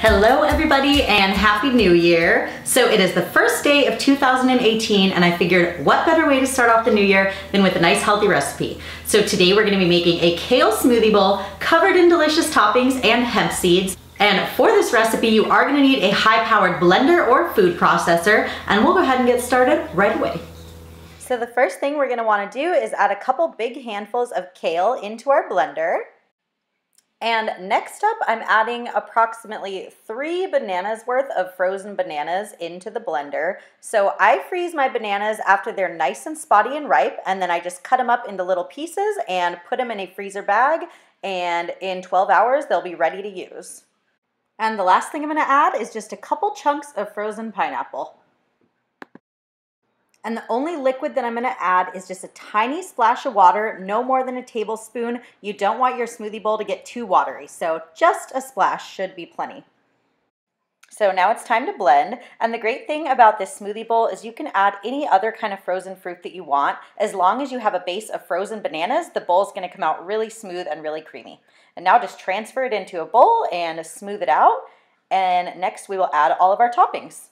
Hello everybody and Happy New Year. So it is the first day of 2018 and I figured what better way to start off the new year than with a nice healthy recipe. So today we're gonna be making a kale smoothie bowl covered in delicious toppings and hemp seeds. And for this recipe, you are gonna need a high-powered blender or food processor, and we'll go ahead and get started right away. So the first thing we're gonna wanna do is add a couple big handfuls of kale into our blender. And next up, I'm adding approximately three bananas worth of frozen bananas into the blender. So I freeze my bananas after they're nice and spotty and ripe, and then I just cut them up into little pieces and put them in a freezer bag, and in 12 hours, they'll be ready to use. And the last thing I'm gonna add is just a couple chunks of frozen pineapple. And the only liquid that I'm gonna add is just a tiny splash of water, no more than a tablespoon. You don't want your smoothie bowl to get too watery, so just a splash should be plenty. So now it's time to blend. And the great thing about this smoothie bowl is you can add any other kind of frozen fruit that you want. As long as you have a base of frozen bananas, the bowl is gonna come out really smooth and really creamy. And now just transfer it into a bowl and smooth it out. And next we will add all of our toppings.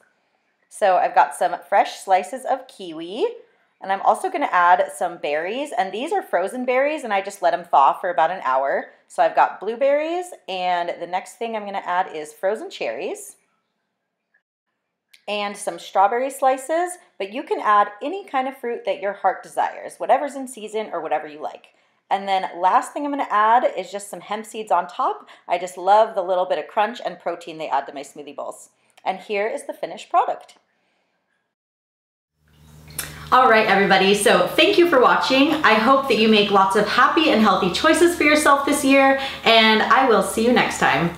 So I've got some fresh slices of kiwi, and I'm also gonna add some berries, and these are frozen berries, and I just let them thaw for about an hour. So I've got blueberries, and the next thing I'm gonna add is frozen cherries, and some strawberry slices, but you can add any kind of fruit that your heart desires, whatever's in season or whatever you like. And then last thing I'm gonna add is just some hemp seeds on top. I just love the little bit of crunch and protein they add to my smoothie bowls. And here is the finished product. All right, everybody, so thank you for watching. I hope that you make lots of happy and healthy choices for yourself this year, and I will see you next time.